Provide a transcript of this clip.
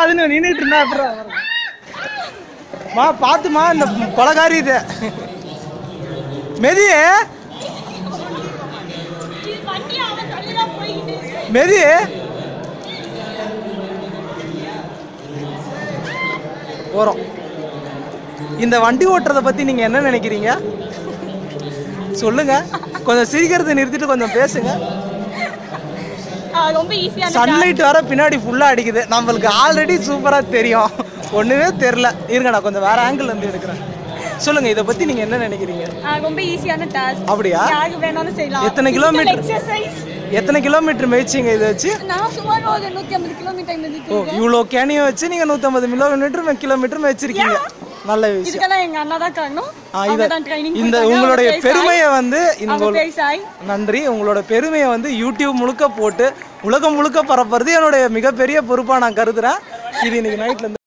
கூடாதுன்னு நின்றுட்டு இருந்தா மா பார்த்துமா இந்த கொலகாரி இது. மெதி மெதி போறோம். இந்த வண்டி ஓட்டுறதை பத்தி நீங்க என்ன நினைக்கிறீங்க? சொல்லுங்க. கொஞ்சம் சிரிக்கிறதை நிறுத்திட்டு கொஞ்சம் பேசுங்க. ரொம்ப ஈஸியான சன்லைட் வர பின்னாடி ஃபுல்லா அடிக்குது. நம்மளுக்கு ஆல்ரெடி சூப்பரா தெரியும். ஒண்ணுமே தெரியல. இருங்க நான் கொஞ்சம் வேற ஆங்கிள் இருந்து எடுக்கிறேன். சொல்லுங்க இத பத்தி நீங்க என்ன நினைக்கிறீங்க? ரொம்ப ஈஸியான டாஸ்க் அப்படியா? யாருக்கு வேணாலும் செய்யலாம். எத்தனை கிலோமீட்டர் எத்தனை கிலோமீட்டர் மேய்ச்சிங்க இதை வச்சு? நான் சுமார் ஒரு நூத்தி ஐம்பது கிலோமீட்டர் ஓ இவ்வளோ கேனியை வச்சு நீங்க 150 கிலோமீட்டர் கிலோமீட்டர் மேய்ச்சிருக்கீங்க. நல்ல விஷயம். இதுக்கெல்லாம் எங்க அண்ணா தான் காரணம். இந்த உங்களுடைய பெருமையை வந்து நன்றி. உங்களோட பெருமையை வந்து யூடியூப் முழுக்க போட்டு உலகம் முழுக்க பரப்புறது என்னுடைய மிகப்பெரிய பொறுப்பா நான் கருதுறேன். இது இன்னைக்கு நைட்ல இருந்து